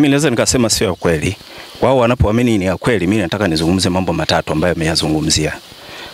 Mimi naweza nikasema sio ya kweli. Wao wanapoamini ni ya kweli, mimi nataka nizungumze mambo matatu ambayo ameyazungumzia.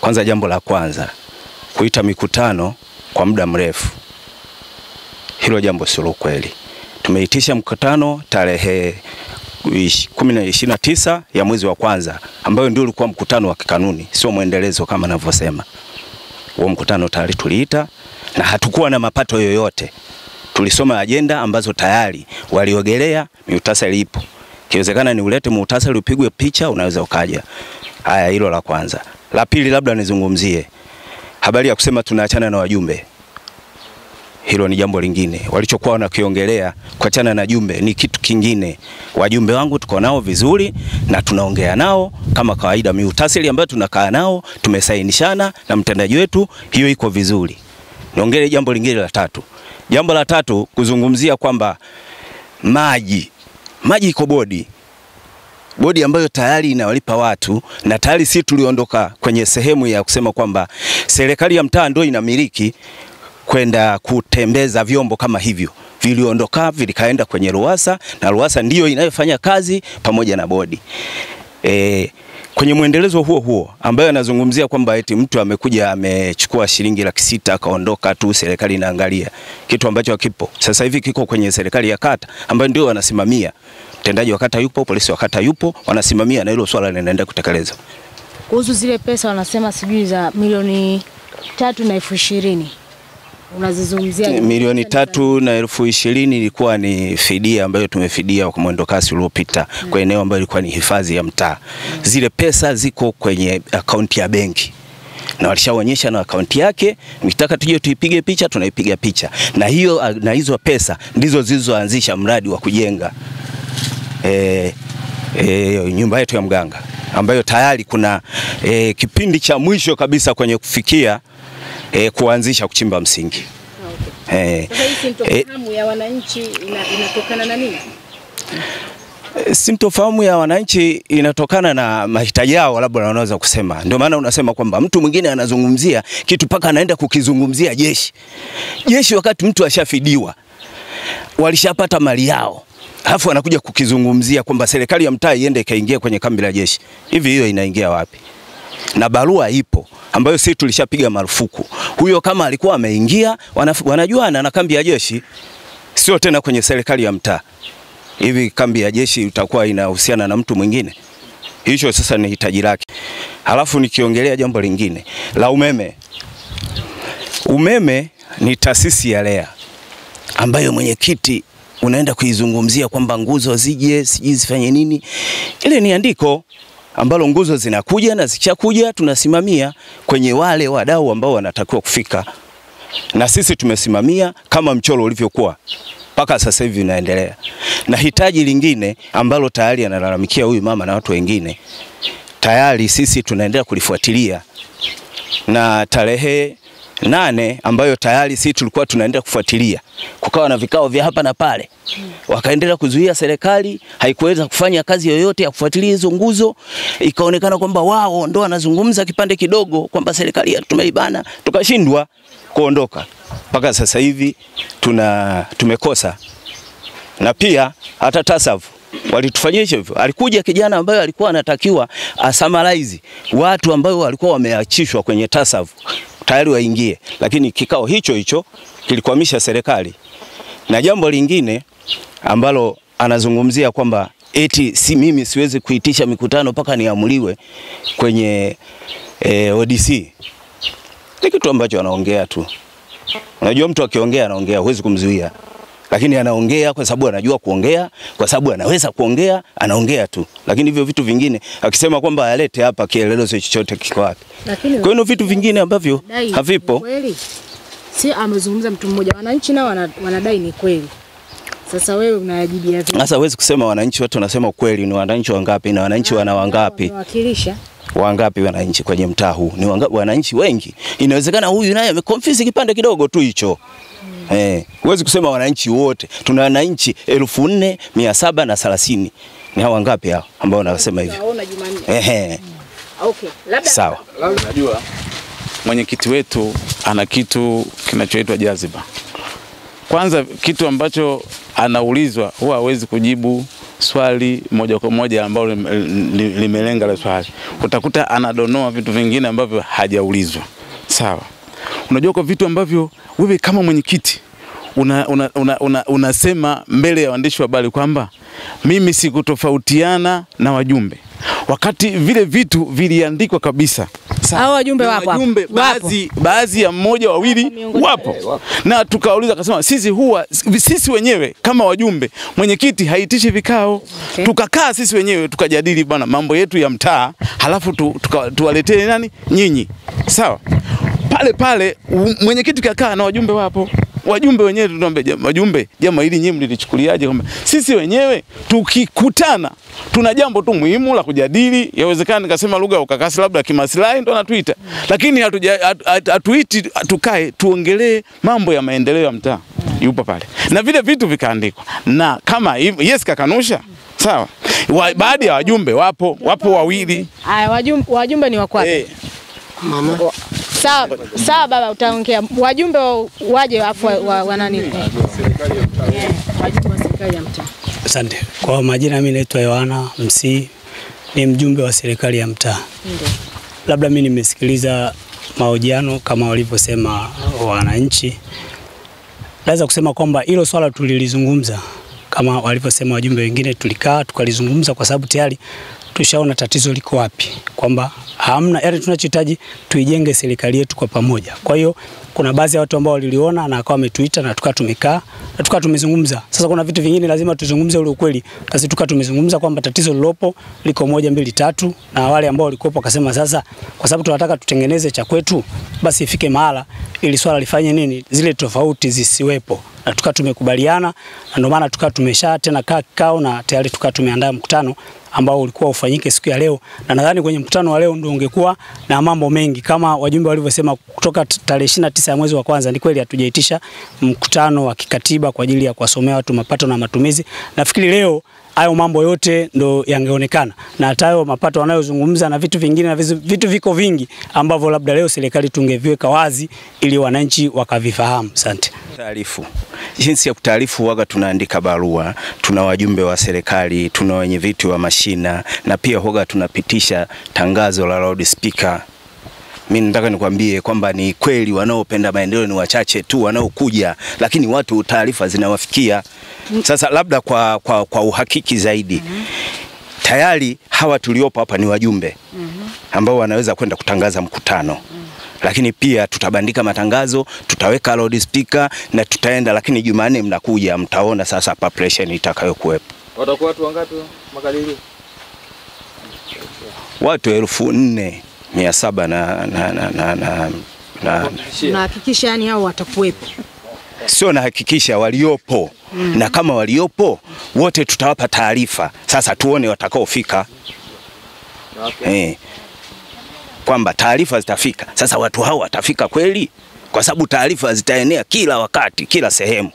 Kwanza, jambo la kwanza, kuita mikutano kwa muda mrefu, hilo jambo sio la kweli. Tumeitisha mkutano tarehe kumi na ishirini na tisa ya mwezi wa kwanza, ambayo ndio ulikuwa mkutano wa kikanuni, sio mwendelezo kama anavyosema. Huo mkutano tayari tuliita na hatukuwa na mapato yoyote. Tulisoma ajenda ambazo tayari waliogelea, mihutasari ipo. Ni ulete muhtasari upigwe picha, unaweza ukaja. Haya, hilo la kwanza. La pili, labda nizungumzie habari ya kusema tunaachana na wajumbe. Hilo ni jambo lingine. Walichokuwa wanakiongelea kuachana na jumbe ni kitu kingine. Wajumbe wangu tuko nao vizuri na tunaongea nao kama kawaida. Muhtasari ambayo tunakaa nao tumesainishana na mtendaji wetu, hiyo iko vizuri. Niongele jambo lingine la tatu. Jambo la tatu kuzungumzia kwamba maji maji iko bodi. Bodi ambayo tayari inawalipa watu na tayari si tuliondoka kwenye sehemu ya kusema kwamba serikali ya mtaa ndio inamiliki kwenda kutembeza vyombo kama hivyo, viliondoka vilikaenda kwenye Ruwasa na Ruwasa ndiyo inayofanya kazi pamoja na bodi. E, kwenye mwendelezo huo huo ambayo anazungumzia kwamba eti mtu amekuja amechukua shilingi laki sita akaondoka tu, serikali inaangalia kitu ambacho hakipo. Sasa hivi kiko kwenye serikali ya kata ambayo ndio wanasimamia, mtendaji wa kata yupo, polisi wa kata yupo, wanasimamia na hilo swala linaenda kutekelezwa. Kuhusu zile pesa wanasema sijui za milioni tatu na elfu ishirini unazizungumzia milioni tatu na elfu ishirini ilikuwa ni fidia ambayo tumefidia kwa mwendo kasi uliopita mm. kwa eneo ambayo ilikuwa ni hifadhi ya mtaa mm. zile pesa ziko kwenye akaunti ya benki na walishaonyesha na akaunti yake. Mkitaka tuje tuipige picha, tunaipiga picha, na hiyo na hizo pesa ndizo zilizoanzisha mradi wa kujenga e, e, nyumba yetu ya mganga ambayo tayari kuna e, kipindi cha mwisho kabisa kwenye kufikia e, kuanzisha kuchimba msingi. Okay. eh, eh, ya wananchi ina, inatokana na nini? Sintofahamu ya wananchi inatokana na mahitaji yao, labda wanaweza kusema. Ndio maana unasema kwamba mtu mwingine anazungumzia kitu mpaka anaenda kukizungumzia jeshi. Jeshi wakati mtu ashafidiwa, walishapata mali yao, alafu anakuja kukizungumzia kwamba serikali ya mtaa iende ikaingia kwenye kambi la jeshi. Hivi hiyo inaingia wapi? Na barua ipo ambayo sisi tulishapiga marufuku. Huyo kama alikuwa ameingia, wanajuana na kambi ya jeshi, sio tena kwenye serikali ya mtaa. Hivi kambi ya jeshi itakuwa inahusiana na mtu mwingine? Hicho sasa ni hitaji lake. Halafu nikiongelea jambo lingine la umeme, umeme ni taasisi ya REA ambayo mwenyekiti unaenda kuizungumzia kwamba nguzo zije sijui zifanye nini. Ile ni andiko ambalo nguzo zinakuja na zikishakuja tunasimamia kwenye wale wadau ambao wanatakiwa kufika, na sisi tumesimamia kama mchoro ulivyokuwa. Mpaka sasa hivi unaendelea. Na hitaji lingine ambalo tayari analalamikia huyu mama na watu wengine, tayari sisi tunaendelea kulifuatilia. Na tarehe nane ambayo tayari si tulikuwa tunaendelea kufuatilia, kukawa na vikao vya hapa na pale, wakaendelea kuzuia serikali haikuweza kufanya kazi yoyote ya kufuatilia hizo nguzo. Ikaonekana kwamba wao ndo wanazungumza kipande kidogo kwamba serikali tumeibana, tukashindwa kuondoka. Mpaka sasa hivi tuna tumekosa, na pia hata TASAF walitufanyia hivyo. Alikuja kijana ambaye alikuwa anatakiwa asamalize watu ambao walikuwa wameachishwa kwenye TASAF tayari waingie, lakini kikao hicho hicho kilikwamisha serikali. Na jambo lingine ambalo anazungumzia kwamba eti si mimi siwezi kuitisha mikutano mpaka niamuliwe kwenye e, ODC. Ni kitu ambacho anaongea tu. Unajua mtu akiongea anaongea, huwezi kumzuia, lakini anaongea kwa sababu anajua kuongea, kwa sababu anaweza kuongea, anaongea tu. Lakini hivyo vitu vingine akisema kwamba alete hapa kielelezo chochote kiko wapi? Kwa hiyo vitu vingine ambavyo havipo. Kweli si amezungumza mtu mmoja, wananchi nao wana- wanadai ni kweli. Sasa wewe unayajibia vipi? Sasa huwezi kusema wananchi wote wanasema ukweli. Ni wananchi wangapi na wananchi wana wangapi? wakilisha Wangapi wananchi kwenye mtaa huu? Ni wangapi wananchi? Wengi. Inawezekana huyu naye ameconfuse kipande kidogo tu hicho. Eh, huwezi kusema wananchi wote. Tuna wananchi elfu nne mia saba na thelathini. Ni hao wangapi hao ambao wanasema hivyo? Ehe, Okay. Labda sawa. Unajua mwenyekiti wetu ana kitu kinachoitwa jaziba. Kwanza kitu ambacho anaulizwa huwa hawezi kujibu swali moja kwa moja ambalo limelenga la swali, utakuta anadonoa vitu vingine ambavyo hajaulizwa. Sawa, unajua kwa vitu ambavyo wewe kama mwenyekiti una, una, una, una, unasema mbele ya waandishi wa habari kwamba mimi sikutofautiana na wajumbe, wakati vile vitu viliandikwa kabisa. Sawa. Hao wajumbe wapo wajumbe baadhi, baadhi ya mmoja wawili wapo, na tukauliza akasema, sisi huwa sisi wenyewe kama wajumbe, mwenyekiti haitishi vikao. Okay. tukakaa sisi wenyewe tukajadili bwana mambo yetu ya mtaa, halafu tu, tuwaletee nani? Nyinyi, sawa. Pale pale mwenyekiti kakaa na wajumbe wapo wajumbe wenyewe tunaombe jam- wajumbe, jambo hili nyinyi mlilichukuliaje? Kwamba sisi wenyewe tukikutana tuna jambo tu muhimu la kujadili, yawezekana nikasema lugha ya ukakasi labda kimaslahi ndo natuita, lakini hatuiti tukae tuongelee mambo ya maendeleo ya mtaa. Yupo pale na vile vitu vikaandikwa, na kama yes kakanusha sawa. Wa, baadhi ya wajumbe wapo wapo wawili Haya, wajumbe, wajumbe ni wako Hey. eh, Sawa, sawa baba, utaongea. Wajumbe waje afu wa, wa, wa nani? Wajumbe wa serikali ya mtaa. Asante. Kwa majina mimi naitwa Yohana Msii, ni mjumbe wa serikali ya mtaa. Ndio. Labda mimi nimesikiliza mahojiano kama walivyosema wananchi. Naweza kusema kwamba hilo swala tulilizungumza kama walivyosema wajumbe wengine, tulikaa tukalizungumza, kwa sababu tayari tushaona tatizo liko wapi, kwamba hamna, yani tunachohitaji tuijenge serikali yetu kwa pamoja. Kwa hiyo kuna baadhi ya watu ambao waliliona na akawa ametuita na tukaa tumekaa na tukaa tumezungumza. Sasa kuna vitu vingine lazima tuzungumze ule ukweli, basi tukaa tumezungumza kwamba tatizo lilopo liko moja mbili tatu, na wale ambao walikuwepo wakasema sasa, kwa sababu tunataka tutengeneze cha kwetu, basi ifike mahala ili swala lifanye nini, zile tofauti zisiwepo na tukaa tumekubaliana, na ndio maana tukaa tumesha tena kaa kikao na tayari tukaa tumeandaa mkutano ambao ulikuwa ufanyike siku ya leo, na nadhani kwenye mkutano wa leo ndio ungekuwa na mambo mengi kama wajumbe walivyosema. Kutoka tarehe 29 ya mwezi wa kwanza, ni kweli hatujaitisha mkutano wa kikatiba kwa ajili ya kuwasomea watu mapato na matumizi. Nafikiri leo hayo mambo yote ndo yangeonekana na hata hayo mapato wanayozungumza na vitu vingine na vizu- vitu viko vingi ambavyo labda leo serikali tungeviweka wazi ili wananchi wakavifahamu. Asante. Taarifu jinsi ya kutaarifu, waga tunaandika barua, tuna wajumbe wa serikali, tuna wenye viti wa mashina, na pia huwaga tunapitisha tangazo la loudspeaker. Mimi nataka nikwambie kwamba ni kweli wanaopenda maendeleo ni wachache tu wanaokuja, lakini watu taarifa zinawafikia. Sasa labda kwa, kwa, kwa uhakiki zaidi tayari hawa tuliopo hapa ni wajumbe ambao wanaweza kwenda kutangaza mkutano lakini pia tutabandika matangazo, tutaweka loudspeaker na tutaenda, lakini Jumanne mnakuja, mtaona sasa preparation itakayokuwepo. Watakuwa watu wangapi makadirio? Watu elfu nne mia saba na, na, na, na, na, na Unahakikisha yani hao watakuwepo. sio nahakikisha waliopo mm. na kama waliopo wote tutawapa taarifa. Sasa tuone watakaofika Okay. eh, kwamba taarifa zitafika. Sasa watu hao watafika kweli? Kwa sababu taarifa zitaenea kila wakati, kila sehemu.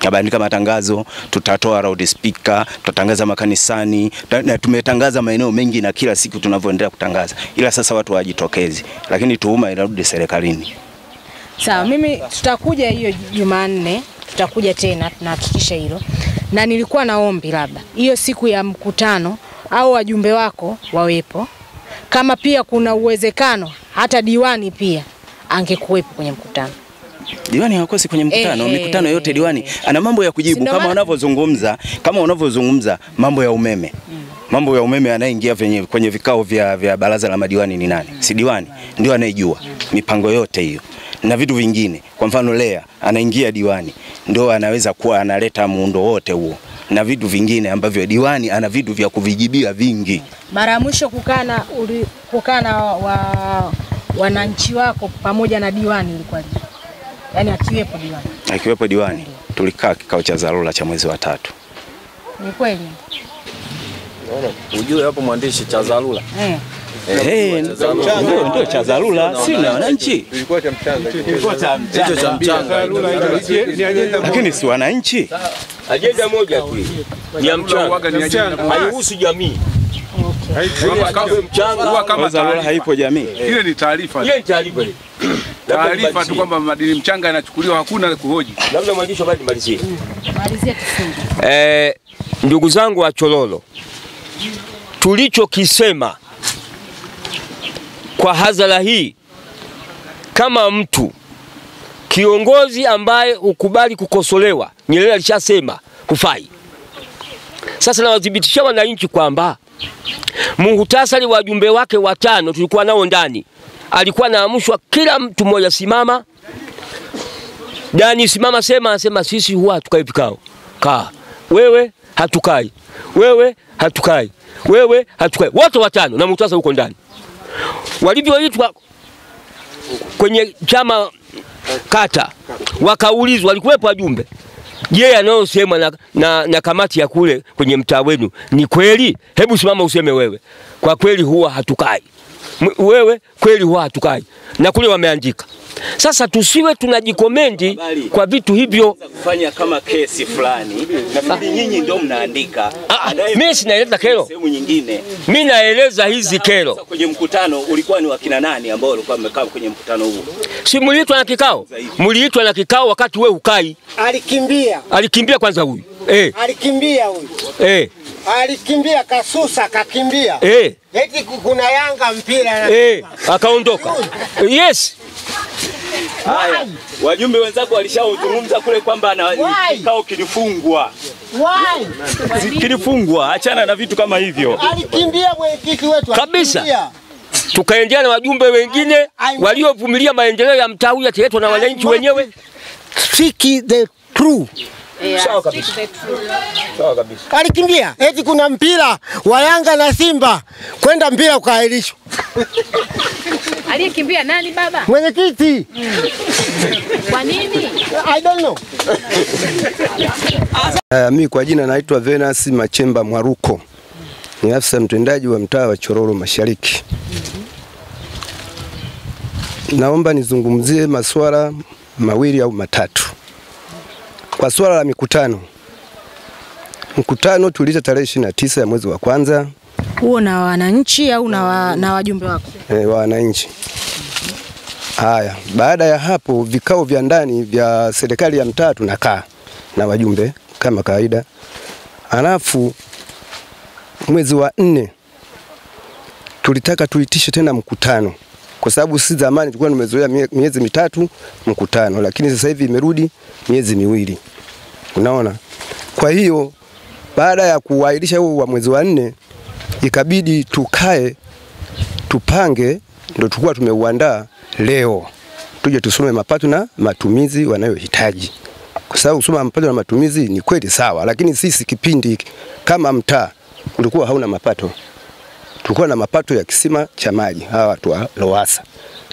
Tabandika matangazo, tutatoa loudspeaker, tutatangaza makanisani na tumetangaza maeneo mengi, na kila siku tunavyoendelea kutangaza, ila sasa watu wajitokezi, lakini tuhuma inarudi serikalini. Sawa, mimi tutakuja hiyo Jumanne, tutakuja tena, tunahakikisha hilo. Na nilikuwa na ombi labda hiyo siku ya mkutano au wajumbe wako wawepo, kama pia kuna uwezekano hata diwani pia angekuwepo kwenye mkutano. Diwani hakosi kwenye mkutano. hey, Mikutano eh, yote diwani ana mambo ya kujibu, Sindoma. kama unavyozungumza kama unavyozungumza mambo ya umeme mambo ya umeme anayeingia kwenye, kwenye vikao vya, vya baraza la madiwani ni nani? Si diwani ndio anayejua mipango yote hiyo na vitu vingine. Kwa mfano lea anaingia diwani, ndio anaweza kuwa analeta muundo wote huo na vitu vingine ambavyo diwani ana vitu vya kuvijibia vingi. Mara ya mwisho kukana kukana wa, wananchi wako pamoja na diwani ilikuwa Yaani akiwepo diwani. Akiwepo diwani, tulikaa kikao cha dharura cha mwezi wa tatu. Ni kweli? Ujue hapo mwandishi cha dharura. Eh. Eh, ndio ndio cha dharura, si na wananchi, Hicho cha mchanga. lakini si wananchi. Ajenda moja tu ni ya mchanga, haihusu jamii. Mchanga dharura taarifa. haipo jamii. Ile ni taarifa. ile ni taarifa ile. Taarifa tu kwamba madini mchanga yanachukuliwa, hakuna kuhoji. labda mwandishi habari nimalizie. Malizia kifungu. Eh, ndugu zangu wa Chololo, tulichokisema kwa hadhara hii, kama mtu kiongozi ambaye ukubali kukosolewa, Nyerere alishasema hufai. Sasa nawadhibitishia wananchi kwamba muhutasari wa wajumbe wake watano tulikuwa nao ndani, alikuwa anaamshwa kila mtu mmoja, simama Dani, simama, sema. Anasema sisi huwa hatukai vikao. Kaa wewe, hatukai wewe, hatukai wewe, hatukai, wote watano na Mutasa huko ndani. Walivyoitwa kwenye chama kata, wakaulizwa, walikuwepo wajumbe Je, yeah, yanayosema na, na, na kamati ya kule kwenye mtaa wenu ni kweli? Hebu simama useme wewe, kwa kweli huwa hatukai. Wewe kweli watu kai na kule wameandika. Sasa tusiwe tunajikomendi kwa vitu hivyo. kufanya kama kesi fulani, nafikiri nyinyi ndio mnaandika. Ah, mimi sinaeleza kero, Sehemu nyingine mimi naeleza hizi kero. Kwenye mkutano ulikuwa ni wakina nani ambao walikuwa wamekaa kwenye mkutano huu? Si mliitwa na kikao? Mliitwa na kikao wakati we ukai. Alikimbia, Alikimbia kwanza huyu eh, alikimbia huyu, eh, alikimbia kasusa, kakimbia eh, eti kuna Yanga mpira na eh, akaondoka. Yes, Haya, wajumbe wenzako walishazungumza kule kwamba na kikao kilifungwa, Why? kilifungwa. Achana na vitu kama hivyo. alikimbia mwenyekiti wetu Kabisa. tukaendea tukaendelea na wajumbe wengine waliovumilia maendeleo ya mtaa huu yataletwa na wananchi wenyewe. Speak the truth. Sawa kabisa. Sawa kabisa. Alikimbia eti kuna mpira wa Yanga na Simba, kwenda mpira ukaahirishwa. Aliyekimbia nani baba? Mwenyekiti, Kwa nini? I don't know. Uh, mi kwa jina naitwa Venus Machemba Mwaruko, ni afisa mtendaji wa mtaa wa Chororo Mashariki. Naomba nizungumzie masuala mawili au matatu. Kwa swala la mikutano, mkutano tuliita tarehe ishirini na tisa ya mwezi wa kwanza Huo na wananchi au na, wa, na wajumbe wako? e, wa wananchi. Haya, baada ya hapo vikao vya ndani vya serikali ya mtaa tunakaa na wajumbe kama kawaida, alafu mwezi wa nne tulitaka tuitishe tena mkutano, kwa sababu sisi zamani tulikuwa tumezoea miezi mitatu mkutano, lakini sasa hivi imerudi miezi miwili. Unaona, kwa hiyo baada ya kuahirisha huo wa mwezi wa nne ikabidi tukae tupange, ndio tulikuwa tumeuandaa leo, tuje tusome mapato na matumizi wanayohitaji, kwa sababu kusoma mapato na matumizi ni kweli sawa, lakini sisi kipindi kama mtaa ulikuwa hauna mapato, tulikuwa na mapato ya kisima cha maji hawa watu wa Lowassa,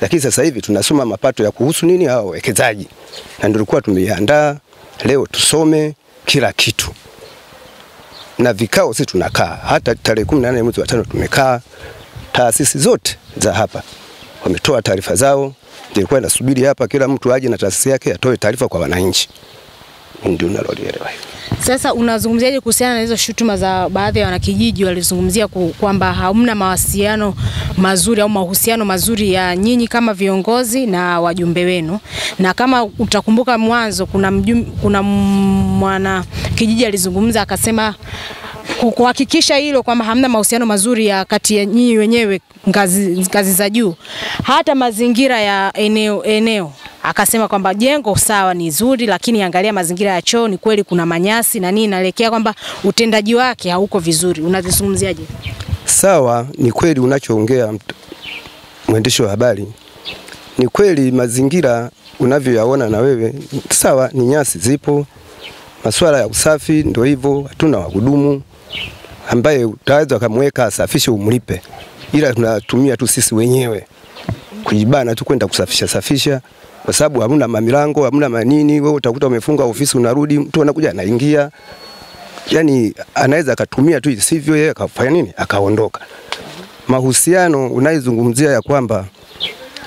lakini sasa hivi tunasoma mapato ya kuhusu nini hawa wawekezaji, na ndio tulikuwa tumeiandaa leo tusome kila kitu. Na vikao sisi tunakaa hata tarehe kumi na nane mwezi wa tano tumekaa, taasisi zote za hapa wametoa taarifa zao. ilikuwa nasubiri hapa kila mtu aje na taasisi yake atoe taarifa kwa wananchi, ndio nalolielewa hivyo. Sasa unazungumziaje kuhusiana na hizo shutuma za baadhi ya wanakijiji walizungumzia kwamba hamna mawasiliano mazuri au mahusiano mazuri ya nyinyi kama viongozi na wajumbe wenu, na kama utakumbuka mwanzo, kuna mjum, kuna mwana kijiji alizungumza akasema kuhakikisha hilo kwamba hamna mahusiano mazuri ya kati ya nyinyi wenyewe ngazi, ngazi za juu, hata mazingira ya eneo eneo akasema kwamba jengo sawa ni zuri, lakini angalia mazingira ya choo, ni kweli kuna manyasi na nini, naelekea kwamba utendaji wake hauko vizuri. Unazungumziaje? Sawa, ni kweli unachoongea mwandishi wa habari, ni kweli mazingira unavyoyaona na wewe sawa, ni nyasi zipo, masuala ya usafi ndio hivyo, hatuna wahudumu ambaye utaweza ukamweka asafishe umlipe, ila tunatumia tu sisi wenyewe kujibana tu kwenda kusafisha safisha, kwa sababu hamna mamilango, hamna manini. Wewe utakuta umefunga ofisi, unarudi mtu anakuja anaingia, yani anaweza akatumia tu isivyo, yeye akafanya nini, akaondoka. Mahusiano unayezungumzia ya kwamba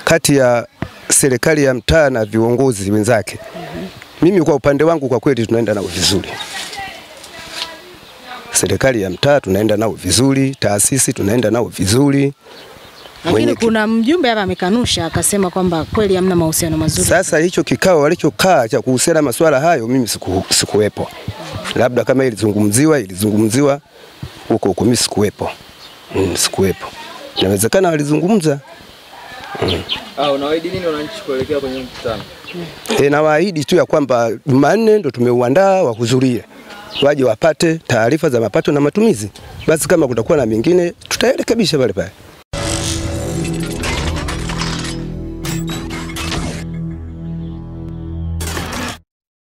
kati ya serikali ya mtaa na viongozi wenzake, mimi kwa upande wangu kwa kweli tunaenda nao vizuri. Serikali ya mtaa tunaenda nao vizuri, taasisi tunaenda nao vizuri. Lakini kuna mjumbe hapa amekanusha akasema kwamba kweli hamna mahusiano mazuri. Sasa hicho kikao walichokaa cha kuhusiana masuala hayo, mimi siku, sikuwepo labda kama ilizungumziwa ilizungumziwa huko huko, mimi sikuwepo. Mm, sikuwepo. Inawezekana walizungumza. Mm. Ah, unawaahidi nini wananchi kuelekea kwenye mkutano? E, nawaahidi tu ya kwamba Jumanne ndo tumeuandaa wahudhurie, waje wapate taarifa za mapato na matumizi. Basi kama kutakuwa na mingine tutayarekebisha pale pale.